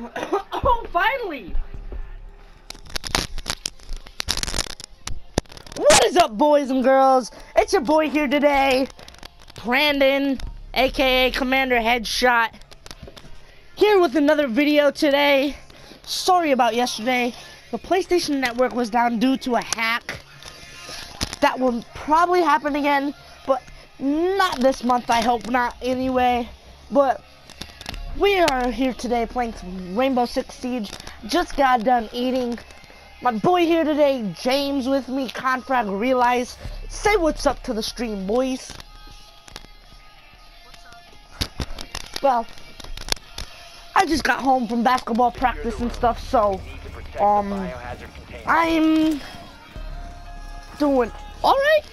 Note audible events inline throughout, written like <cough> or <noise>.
<coughs> oh, finally! What is up, boys and girls? It's your boy here today, Brandon, aka Commander Headshot, here with another video today. Sorry about yesterday. The PlayStation Network was down due to a hack. That will probably happen again, but not this month, I hope not anyway. But we are here today playing some Rainbow Six Siege. Just got done eating. My boy here today, James with me, Confrag Realize. Say what's up to the stream, boys. Well, I just got home from basketball practice and stuff, so um I'm doing alright.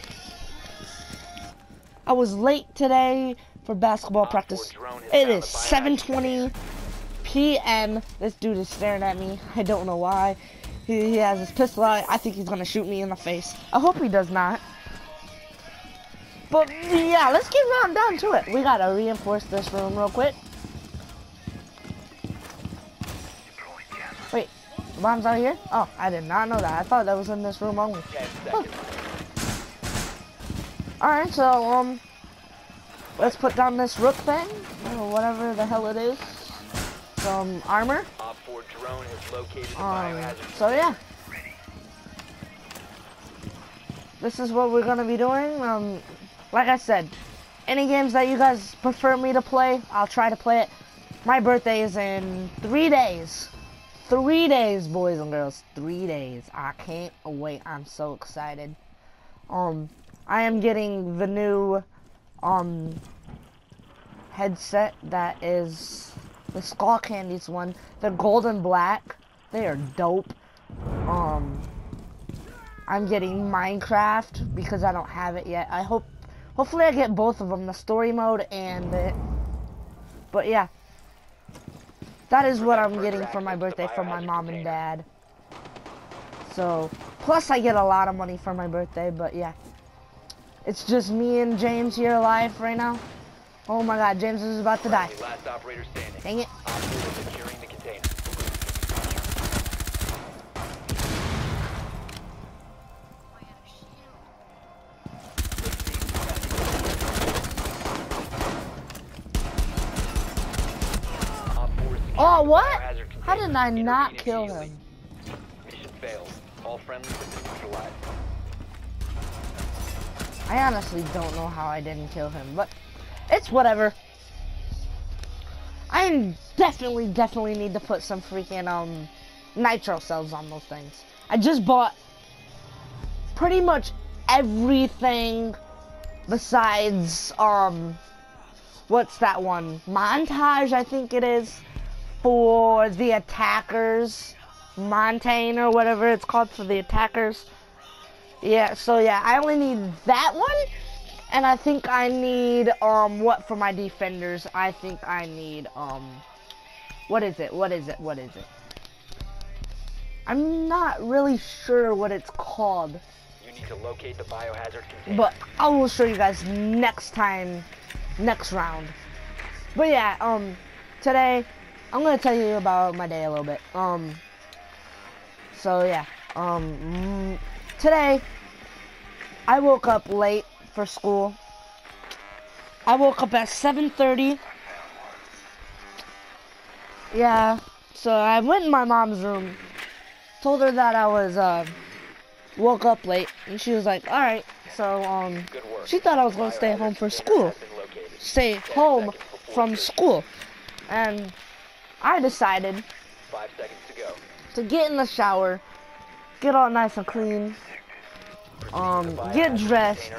I was late today for basketball practice. It is 7:20 p.m. This dude is staring at me. I don't know why. He, he has his pistol out. I think he's gonna shoot me in the face. I hope he does not. But yeah, let's get round down to it. We gotta reinforce this room real quick. Wait, the bomb's out here? Oh, I did not know that. I thought that was in this room only. Huh. Alright, so, um, let's put down this rook thing, or whatever the hell it is. Some armor. Um, so yeah. This is what we're gonna be doing. Um, like I said, any games that you guys prefer me to play, I'll try to play it. My birthday is in three days. Three days, boys and girls. Three days. I can't wait. I'm so excited. Um, I am getting the new um headset that is the Skull Candies one. The golden black. They are dope. Um I'm getting Minecraft because I don't have it yet. I hope hopefully I get both of them, the story mode and but yeah. That is what I'm getting for my birthday from my mom and dad. So, plus I get a lot of money for my birthday, but yeah. It's just me and James here alive right now. Oh my god, James is about to die. Dang it. Oh, what? How did I not kill him? Mission failed. All friendlies have been neutralized. I honestly don't know how I didn't kill him, but it's whatever. I definitely, definitely need to put some freaking um nitro cells on those things. I just bought pretty much everything besides um what's that one montage I think it is for the attackers Montagne or whatever it's called for the attackers yeah, so yeah, I only need that one. And I think I need, um, what for my defenders? I think I need, um, what is it? What is it? What is it? I'm not really sure what it's called. You need to locate the biohazard container. But I will show you guys next time, next round. But yeah, um, today, I'm gonna tell you about my day a little bit. Um, so yeah, um, today, I woke up late for school. I woke up at 7.30. Yeah, so I went in my mom's room, told her that I was, uh, woke up late, and she was like, alright. So, um, she thought I was going to stay home for school. Stay home from school. And I decided to get in the shower, get all nice and clean, um, get dressed,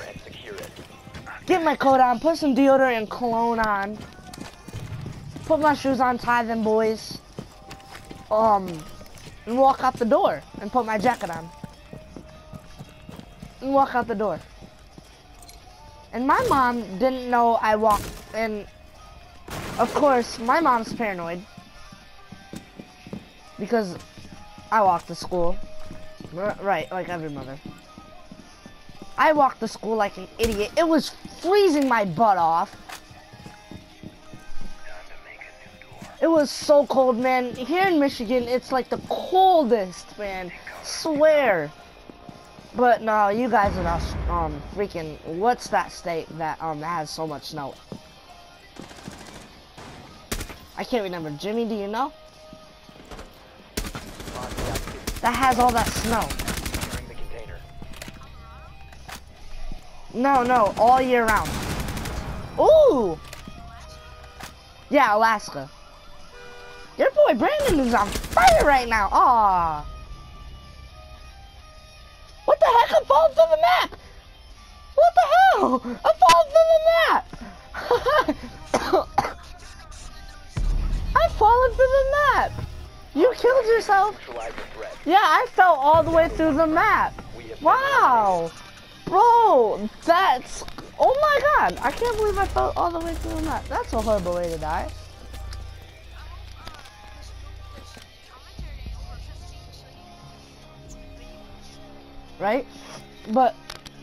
get my coat on, put some deodorant and cologne on, put my shoes on, tie them boys, um, and walk out the door and put my jacket on. And walk out the door. And my mom didn't know I walked, and of course, my mom's paranoid. Because I walked to school. Right, like every mother. I walked to school like an idiot. It was freezing my butt off. It was so cold, man. Here in Michigan, it's like the coldest, man. Swear. But no, you guys are not um freaking. What's that state that um has so much snow? I can't remember. Jimmy, do you know? That has all that snow. No, no, all year round. Ooh! Yeah, Alaska. Your boy Brandon is on fire right now. Aw. What the heck? I fallen through the map. What the hell? I fallen through the map. <coughs> I fallen through the map. You killed yourself. Yeah, I fell all the way through the map. Wow. Bro, that's... Oh my god. I can't believe I fell all the way through the map. That's a horrible way to die. Right? But,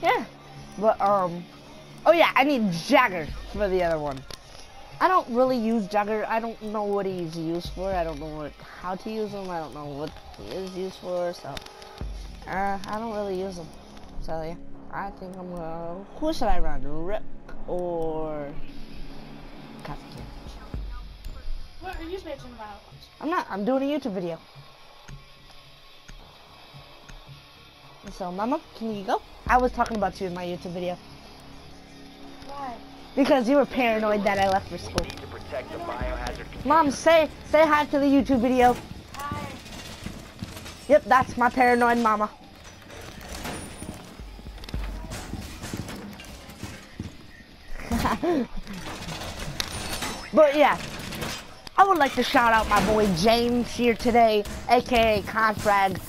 yeah. But, um... Oh yeah, I need Jagger for the other one. I don't really use Jagger. I don't know what he's used for. I don't know what how to use him. I don't know what he is used for. So, uh, I don't really use him. So yeah, I think I'm gonna. Who should I run? Rip or Kazuki? What are you bitching about? I'm not. I'm doing a YouTube video. So, Mama, can you go? I was talking about you in my YouTube video Why? Because you were paranoid that I left for school. need to protect the biohazard container. Mom, say say hi to the YouTube video. Hi. Yep, that's my paranoid mama. <laughs> but yeah, I would like to shout out my boy James here today, aka Confrag.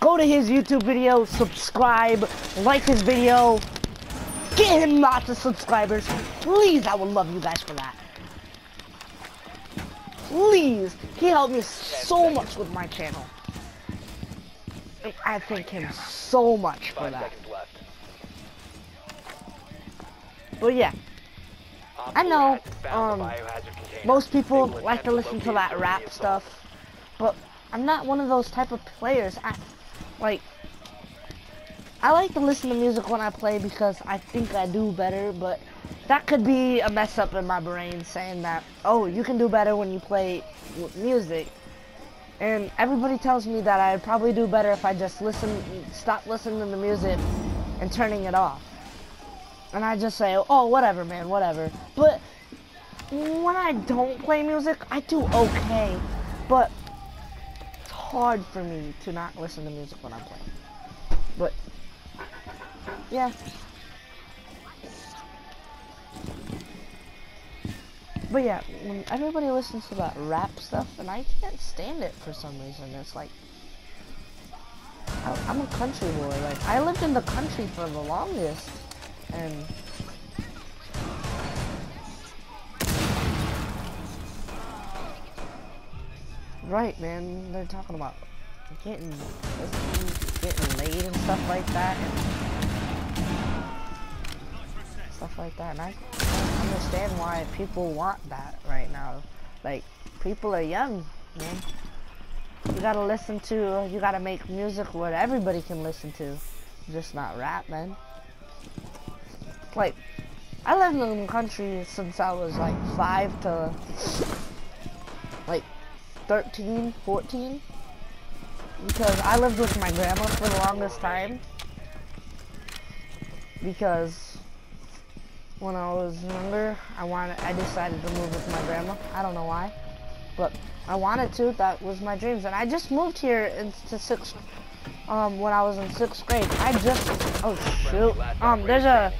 Go to his YouTube video, subscribe, like his video, get him lots of subscribers. Please, I would love you guys for that. Please, he helped me so much with my channel. I thank him so much for that. But yeah, I know, um, most people like to listen to that rap stuff, but I'm not one of those type of players. Like I like to listen to music when I play because I think I do better, but that could be a mess up in my brain saying that, oh, you can do better when you play music. And everybody tells me that I'd probably do better if I just listen, stop listening to the music and turning it off. And I just say, oh, whatever, man, whatever. But when I don't play music, I do okay. But it's hard for me to not listen to music when I'm playing. But yeah. But yeah, when everybody listens to that rap stuff, and I can't stand it for some reason. It's like I'm a country boy. Like I lived in the country for the longest, and right, man, they're talking about getting getting laid and stuff like that. Stuff like that. And I understand why people want that right now. Like, people are young, man. You gotta listen to, you gotta make music what everybody can listen to. Just not rap, man. Like, I lived in the country since I was like 5 to like 13, 14. Because I lived with my grandma for the longest time. Because when I was younger, I wanted, I decided to move with my grandma. I don't know why, but I wanted to. That was my dreams, and I just moved here into sixth. Um, when I was in sixth grade, I just. Oh shoot. Um, there's a.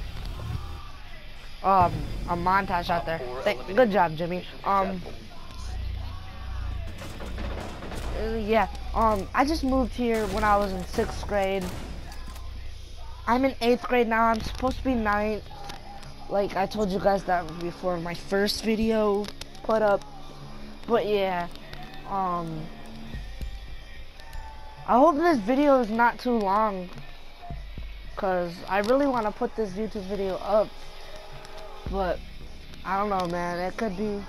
Um, a montage out there. Thank, good job, Jimmy. Um. yeah. Um, I just moved here when I was in sixth grade. I'm in eighth grade now. I'm supposed to be ninth like I told you guys that before my first video put up. But yeah, um, I hope this video is not too long, cause I really want to put this YouTube video up, but I don't know, man. It could be,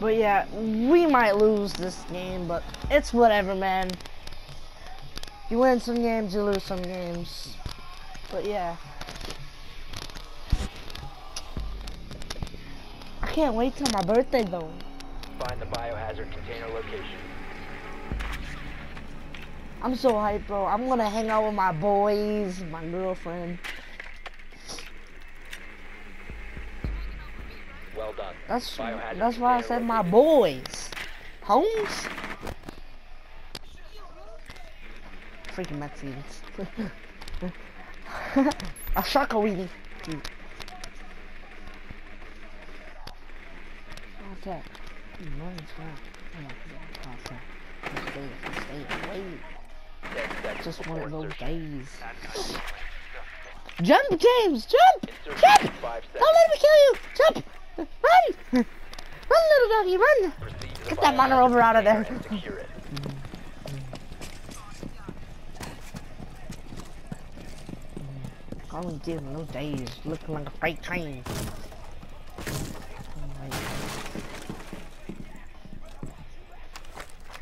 But yeah, we might lose this game, but it's whatever, man. You win some games, you lose some games. But yeah. I can't wait till my birthday though. Find the biohazard container location. I'm so hyped, bro. I'm gonna hang out with my boys, my girlfriend. Well done. That's Biohazard that's why I said my boys. Homes? Freaking Mexicans. <laughs> <laughs> A shakawini. What's that? What is that? Oh my God, what's that? Stay, stay away. Just one of those days. Jump, James! Jump! Jump! Don't let me kill you! Jump! Run! <laughs> Run, little doggy, run! Proceed to the Get that biohazard mono out of there. <laughs> container and secure. All we did in those days, looking like a freight train.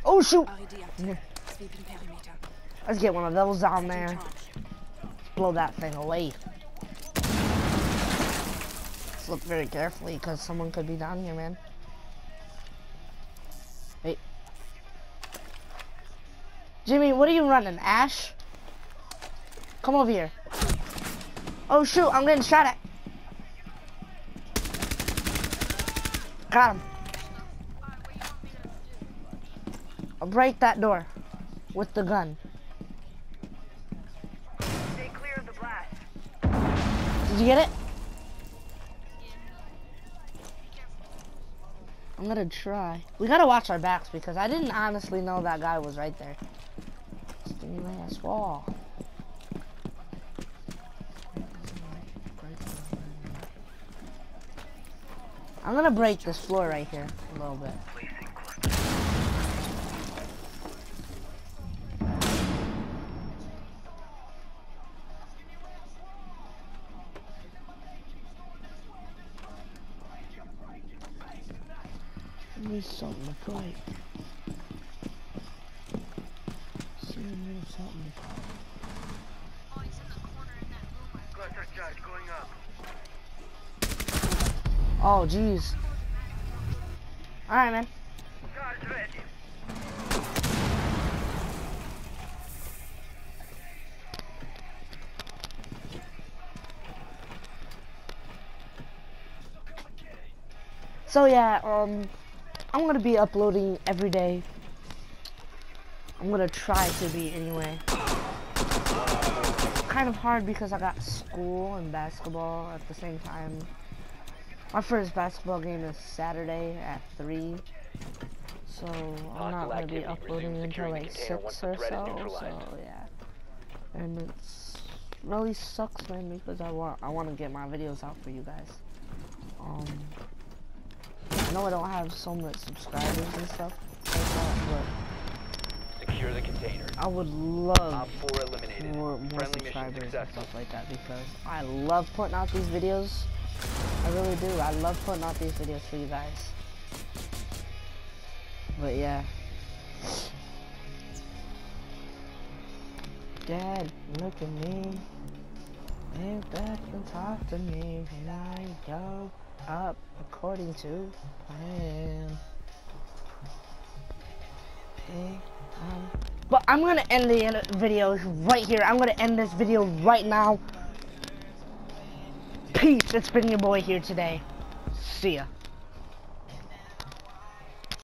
Oh shoot! RED active. Sweeping perimeter. Let's get one of those down there. charge. Blow that thing away. Let's look very carefully because someone could be down here, man. Hey. Jimmy, what are you running? Ash? Come over here. Oh shoot, I'm getting shot at. Got him. I'll break that door with the gun. Stay clear of the blast. Did you get it? I'm gonna try. We gotta watch our backs because I didn't honestly know that guy was right there. Skinny wall. I'm gonna break this floor right here a little bit. There's something to break. See, there's something to Cluster charge going up. Oh, jeez. Alright, man. So yeah, um, I'm gonna be uploading every day. I'm gonna try to be anyway. Kind of hard because I got school and basketball at the same time. My first basketball game is Saturday at three, so I'm not gonna be uploading until like six or so. So yeah, and it's really sucks, man, because I want I want to get my videos out for you guys. Um. I know I don't have so much subscribers and stuff like that, Secure the container. but I would love Op 4 eliminated. more, more subscribers and stuff like that because I love putting out these videos. I really do. I love putting out these videos for you guys. But yeah. Dad, look at me. Lay back and talk to me and I go up according to plan. But I'm gonna end the video right here. I'm gonna end this video right now. Peace. It's been your boy here today. See ya.